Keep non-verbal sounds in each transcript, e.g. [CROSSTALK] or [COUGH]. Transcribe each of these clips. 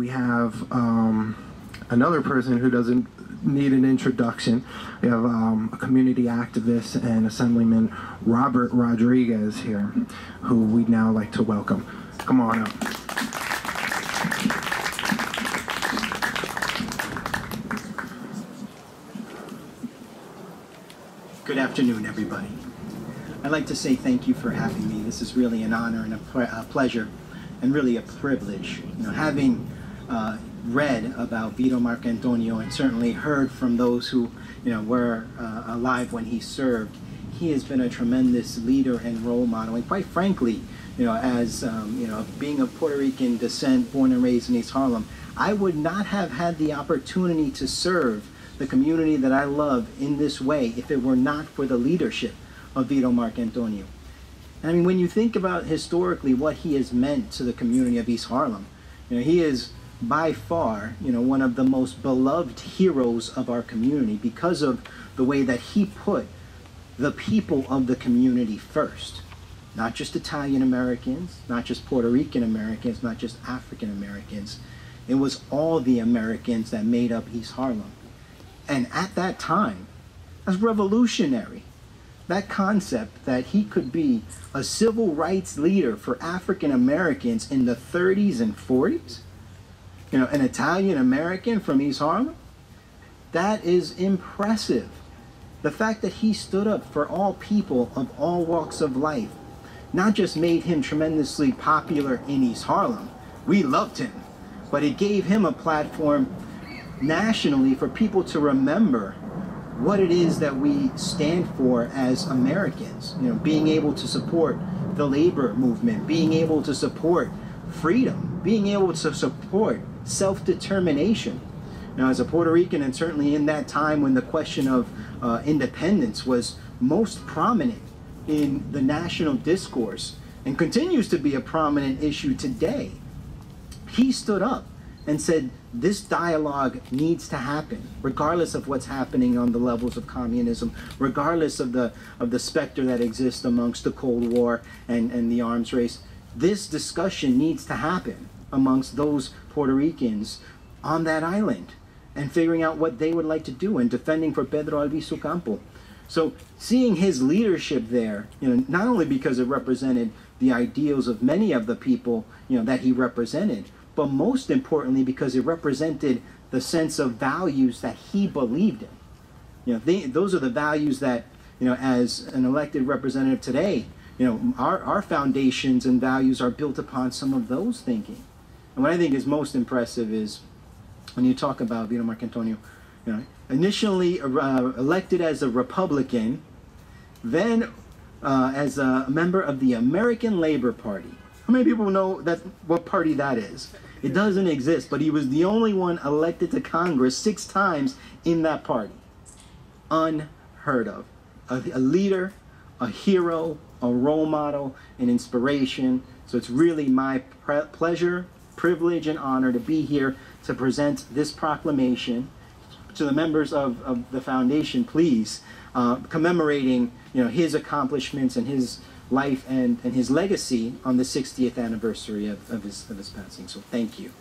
we have um, another person who doesn't need an introduction. We have um, a community activist and Assemblyman Robert Rodriguez here, who we'd now like to welcome. Come on up. Good afternoon, everybody. I'd like to say thank you for having me. This is really an honor and a, a pleasure, and really a privilege. You know, having uh, read about Vito Marcantonio and certainly heard from those who, you know, were uh, alive when he served, he has been a tremendous leader and role model. And quite frankly, you know, as um, you know, being of Puerto Rican descent, born and raised in East Harlem, I would not have had the opportunity to serve the community that I love in this way if it were not for the leadership of Vito Marcantonio. I mean, when you think about historically what he has meant to the community of East Harlem, you know, he is by far, you know, one of the most beloved heroes of our community because of the way that he put the people of the community first. Not just Italian Americans, not just Puerto Rican Americans, not just African Americans. It was all the Americans that made up East Harlem. And at that time, that's revolutionary. That concept that he could be a civil rights leader for African Americans in the 30s and 40s, you know, an Italian American from East Harlem, that is impressive. The fact that he stood up for all people of all walks of life not just made him tremendously popular in East Harlem, we loved him, but it gave him a platform nationally for people to remember what it is that we stand for as Americans. You know, being able to support the labor movement, being able to support freedom, being able to support self-determination. Now, as a Puerto Rican, and certainly in that time when the question of uh, independence was most prominent in the national discourse and continues to be a prominent issue today, he stood up and said this dialogue needs to happen regardless of what's happening on the levels of communism regardless of the of the specter that exists amongst the cold war and and the arms race this discussion needs to happen amongst those puerto ricans on that island and figuring out what they would like to do and defending for pedro albizu campo so seeing his leadership there you know not only because it represented the ideals of many of the people you know that he represented but most importantly because it represented the sense of values that he believed in. You know, they, those are the values that, you know, as an elected representative today, you know, our, our foundations and values are built upon some of those thinking. And what I think is most impressive is when you talk about Vito Marcantonio, you know, initially uh, elected as a Republican, then uh, as a member of the American Labor Party. How many people know that what party that is? It doesn't exist, but he was the only one elected to Congress six times in that party. Unheard of. A, a leader, a hero, a role model, an inspiration. So it's really my pleasure, privilege, and honor to be here to present this proclamation to the members of, of the foundation, please, uh, commemorating you know, his accomplishments and his life and, and his legacy on the 60th anniversary of, of, his, of his passing. So thank you.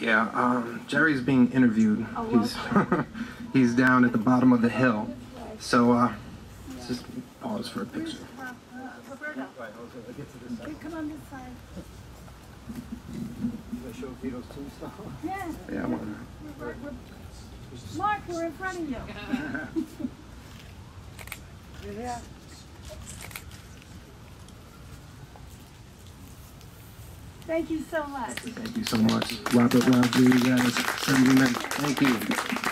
Yeah, um, Jerry's being interviewed. He's [LAUGHS] he's down at the bottom of the hill. So uh, let's just pause for a picture. Come on this side. show Vito's tombstone? [LAUGHS] Yeah. Yeah, I want We're, we're, Mark, we're in front of you. [LAUGHS] Yeah. Thank you so much. Thank you so much, Robert Rodriguez, Assemblyman. Thank you.